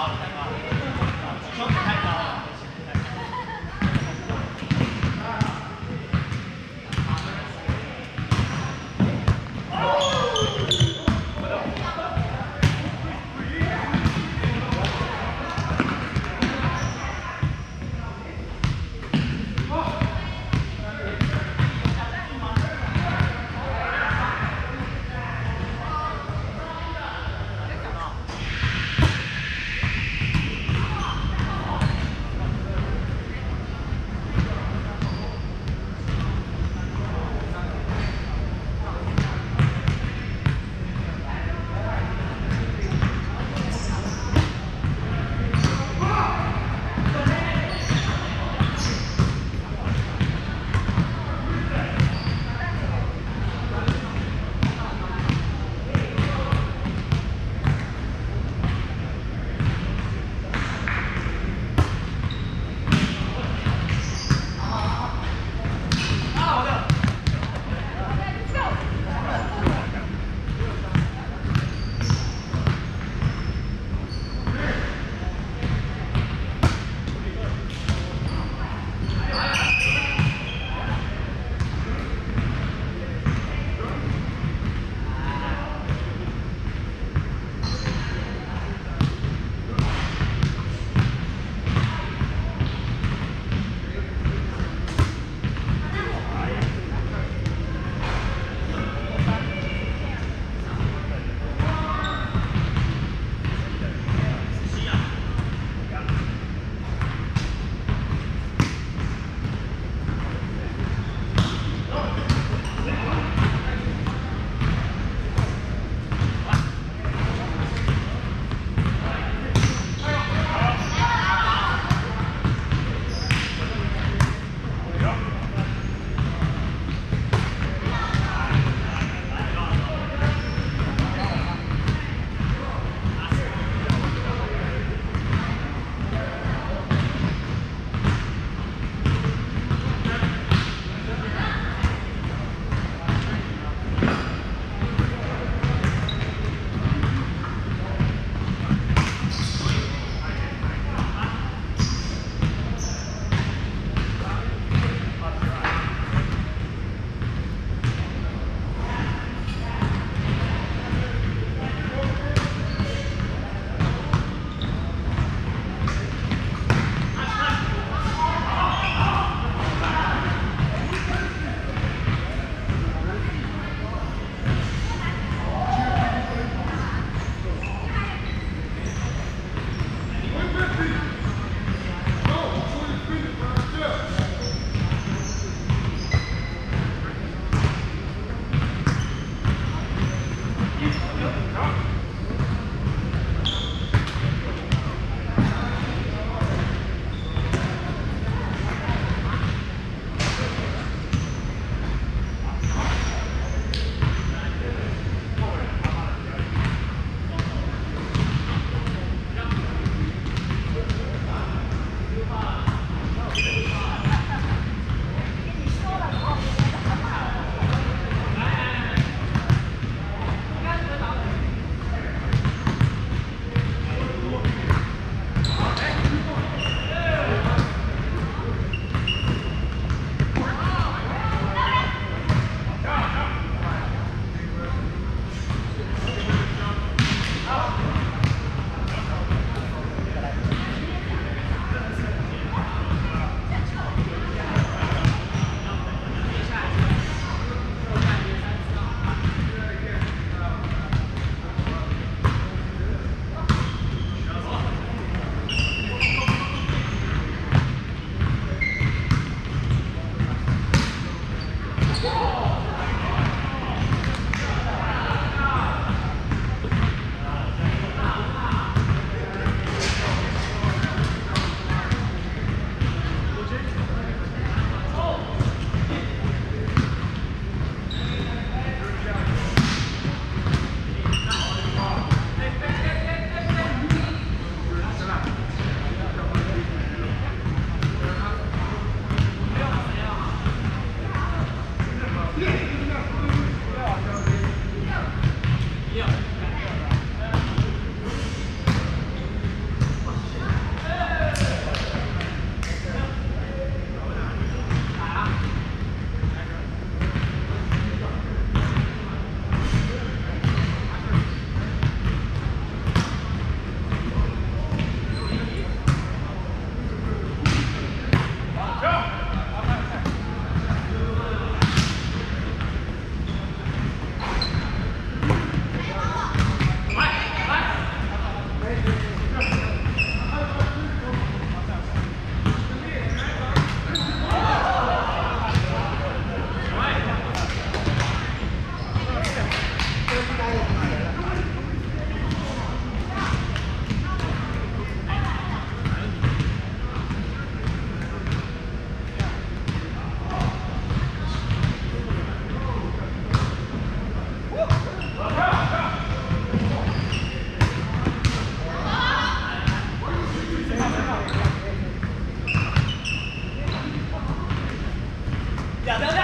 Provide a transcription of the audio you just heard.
好，很好。Yeah,